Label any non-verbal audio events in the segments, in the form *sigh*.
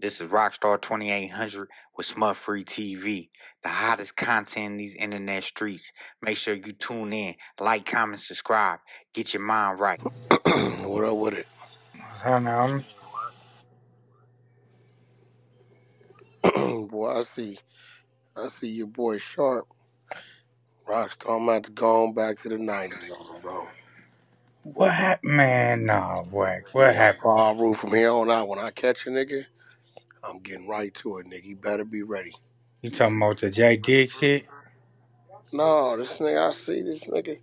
This is Rocstar 2800 with Smut Free TV, the hottest content in these internet streets. Make sure you tune in, like, comment, subscribe. Get your mind right. *clears throat* what up with it? What's happening, homie? *clears throat* boy, I see, I see your boy Sharp. Rocstar, I'm about to go on back to the 90s bro. What happened, man? Nah, Wack. What happened? Paul Rule from here on out, when I catch a nigga, I'm getting right to it, nigga. You better be ready. You talking about the J Dick shit? No, this nigga, I see this nigga.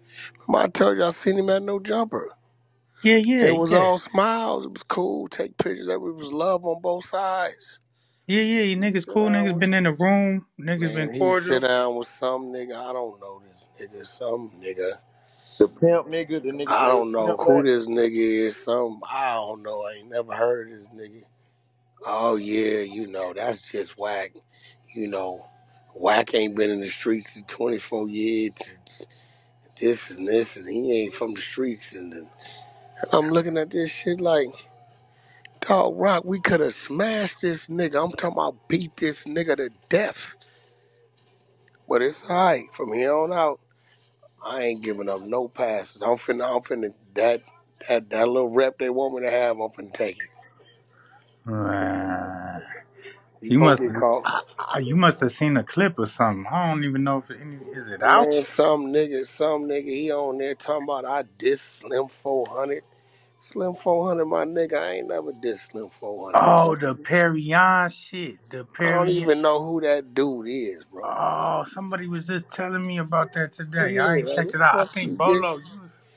Remember I told you I seen him at No Jumper. Yeah, yeah. It was yeah. all smiles. It was cool. Take pictures. It was love on both sides. Yeah, yeah. You niggas cool. Niggas been in the room. Niggas Man, been he cordial. sit down with some nigga. I don't know this nigga. Some nigga. The pimp nigga, the nigga. I that don't know pimp who that. this nigga is. Some I don't know. I ain't never heard of this nigga. Oh yeah, you know that's just Wack. You know, Wack ain't been in the streets in 24 years. It's this and this, and he ain't from the streets. And then I'm looking at this shit like, dog, rock. We could have smashed this nigga. I'm talking about beat this nigga to death. But it's alright. From here on out, I ain't giving up no passes. I'm finna, I'm finna that that that little rep they want me to have. I'm finna take it. You, you must get caught. uh, you must have seen a clip or something. I don't even know if it, any, is it Man, out. some nigga, some nigga, he on there talking about I diss Slim 400. Slim 400, my nigga, I ain't never diss Slim 400. Oh, the Perrion shit. The I don't even know who that dude is, bro. Oh, somebody was just telling me about that today. Yeah, I ain't checked it out. I fuck think you Bolo, diss?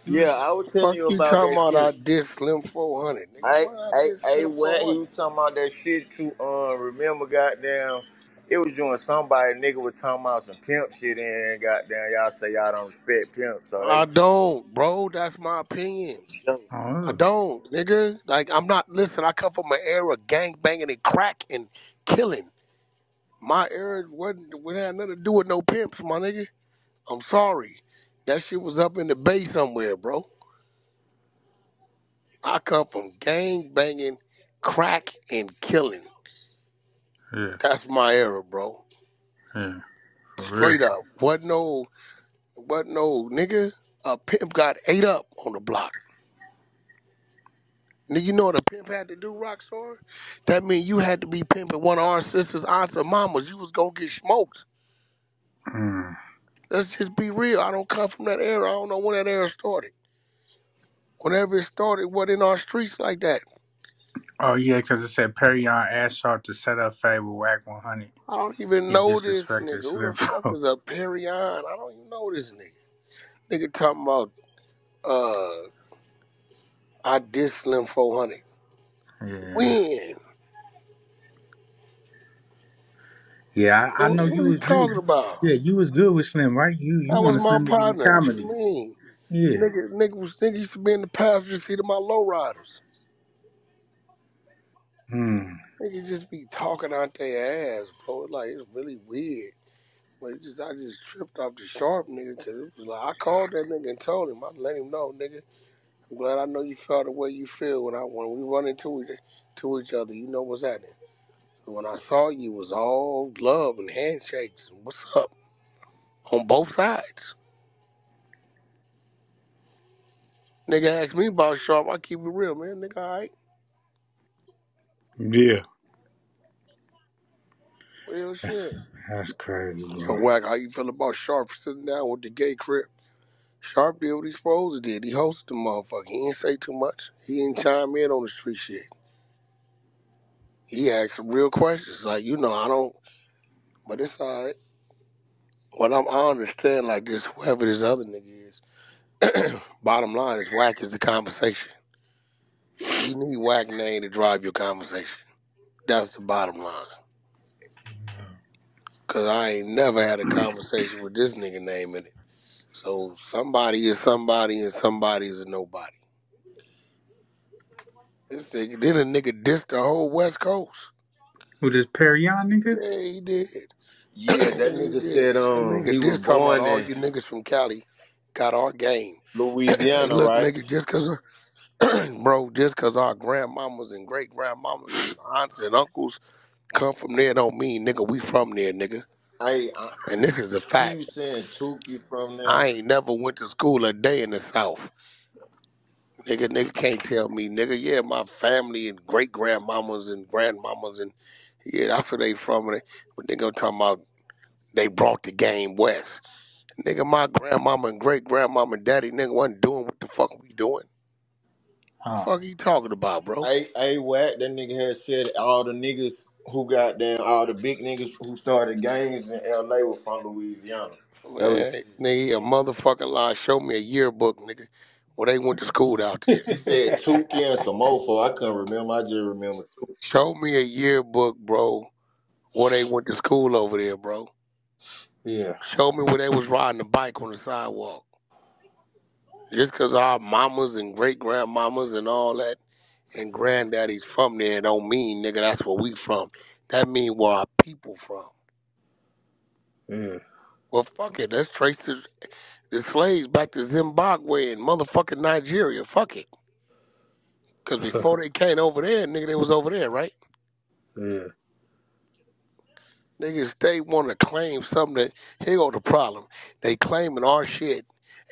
You, you Yeah, was I was telling Fuck you you about talking that about I shit. diss Slim 400, nigga. I, Why I I, diss I Slim when he 400? was talking about that shit too. Um, remember, goddamn, it was doing somebody. Nigga was talking about some pimp shit, and goddamn, y'all say y'all don't respect pimp, so I don't, bro. That's my opinion. I Oh, don't, nigga. Like, I'm not, listen, I come from an era of gang banging and crack and killing. My era wasn't, it had nothing to do with no pimps, my nigga. I'm sorry. That shit was up in the bay somewhere, bro. I come from gang banging, crack, and killing. yeah, That's my era, bro. yeah. For real. Straight up. What no, what no, nigga. A pimp got ate up on the block. Nigga, you know what a pimp had to do, Rocstar? That mean you had to be pimping one of our sisters, aunts, or mamas. You was gonna get smoked. Mm. Let's just be real. I don't come from that era. I don't know when that era started. Whenever it started, what in our streets like that? Oh, yeah, because it said Peryon asked Sharp to set up with Wack 100. I don't even know this nigga. Who the fuck is a Peryon? I don't even know this nigga. Nigga talking about uh I diss Slim 400. Yeah. When? Yeah, I, I know what you are you was talking you, about? yeah, you was good with Slim, right? You you That was my Slim to give you partner. What you comedy. mean? Yeah. Nigga, nigga was nigga used to be in the passenger seat of my lowriders. Hmm. Nigga just be talking out their ass, bro. It's like it's really weird. But it just I just tripped off the sharp nigga because it was like I called that nigga and told him I let him know, nigga. I'm glad I know you felt the way you feel when I when we run into each to each other. You know what's happening. When I saw you, it was all love and handshakes. What's up on both sides? Nigga asked me about Sharp. I keep it real, man. Nigga, all right, Yeah. real shit. That's crazy, bro. Wack, how you feel about Sharp sitting down with the gay crib? Sharp did what he supposed to did. He hosted the motherfucker. He didn't say too much. He didn't chime in on the street shit. He asked some real questions. Like, you know, I don't, but it's all right. What I'm, I understand like this, whoever this other nigga is, *clears throat* bottom line is Wack is the conversation. You need Wack name to drive your conversation. That's the bottom line. Cause I ain't never had a conversation with this nigga name in it. So somebody is somebody and somebody is a nobody. This nigga, then a nigga dissed the whole West Coast. Who this Peryon nigga? Yeah, he did. Yeah, yeah, *coughs* that he nigga did. said That um nigga he was dissed talking about born all in you niggas from Cali got our game. hey, *coughs* Louisiana, look, right? nigga, just cause *coughs* bro, just because our grandmamas and great grandmamas and aunts and uncles come from there don't mean, nigga, we from there, nigga. I, I And this is a fact. you saying Tookie from there. I ain't never went to school a day in the South. Nigga, nigga can't tell me, nigga, yeah, my family and great grandmamas and grandmamas and yeah, that's where they from. But nigga talk about they brought the game west. Nigga, my grandmama and great grandmama and daddy nigga wasn't doing what the fuck we doing. Huh. Fuck you talking about, bro? I, I Wack that nigga had said all the niggas who got down, all the big niggas who started gangs in LA were from Louisiana. That was nigga, a motherfucking lie. Show me a yearbook, nigga, where they went to school out there. he said Tookie and some mofo. I couldn't remember. I just remember. Show me a yearbook, bro, where they went to school over there, bro. Yeah. Show me where they was riding a bike on the sidewalk. Just because our mamas and great grandmamas and all that and granddaddies from there don't mean, nigga, that's where we from. That mean where our people from. Yeah. Well, fuck it. Let's trace the, the slaves back to Zimbabwe and motherfucking Nigeria. Fuck it. Because *laughs* before they came over there, nigga, they was over there, right? Yeah. Niggas, they want to claim something that, here go the problem. They claiming our shit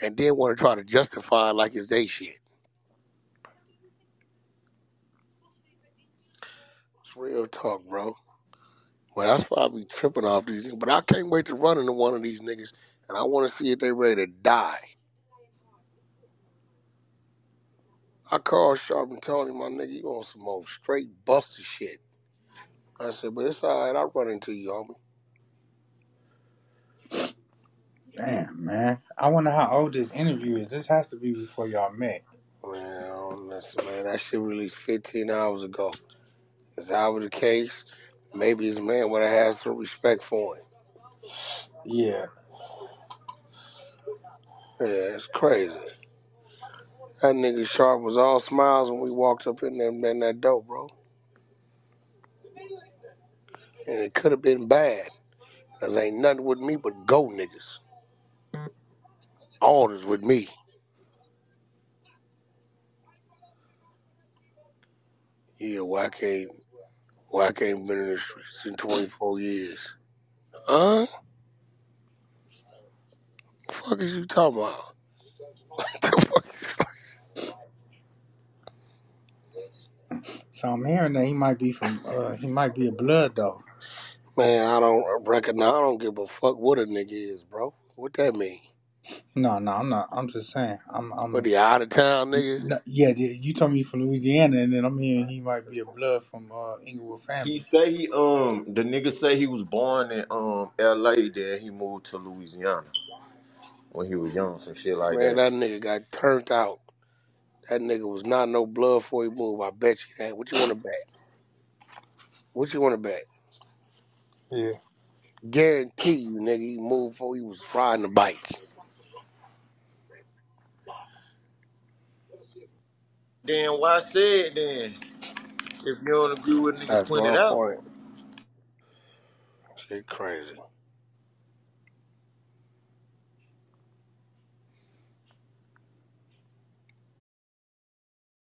and then want to try to justify it like it's they shit. It's real talk, bro. Well, that's why I be tripping off these niggas. But I can't wait to run into one of these niggas, and I want to see if they ready to die. I called Sharp and told him, my nigga, you on some old straight buster shit. I said, but it's all right. I'll run into you, homie. Damn, man. I wonder how old this interview is. This has to be before y'all met. Man, listen, man. That shit released 15 hours ago. Is that the case? Maybe his man would have had some respect for him. Yeah. Yeah, it's crazy. That nigga Sharp was all smiles when we walked up in there in that door, bro. And it could have been bad. Cause ain't nothing with me but go niggas. All is with me. Yeah, why can't why I can't been in the streets in 24 years? Huh? fuck is you talking about? So I'm hearing that he might be from uh he might be a blood dog. Man, I don't reckon I don't give a fuck what a nigga is, bro. What that mean? No, no, I'm not. I'm just saying. I'm I'm For the out of town nigga? no, yeah, the- you told me from Louisiana and then I'm hearing he might be a blood from uh Inglewood family. He family. say he um the nigga say he was born in um L.A. Then he moved to Louisiana when he was young, some shit like that. Man, that. that nigga got turned out. That nigga was not no blood before he moved. I bet you that. What you want to bet? What you want to bet? Yeah. Guarantee you, nigga, he moved before he was riding a bike. Then why say it then? If you don't agree with nigga That's it out. point. Shit crazy.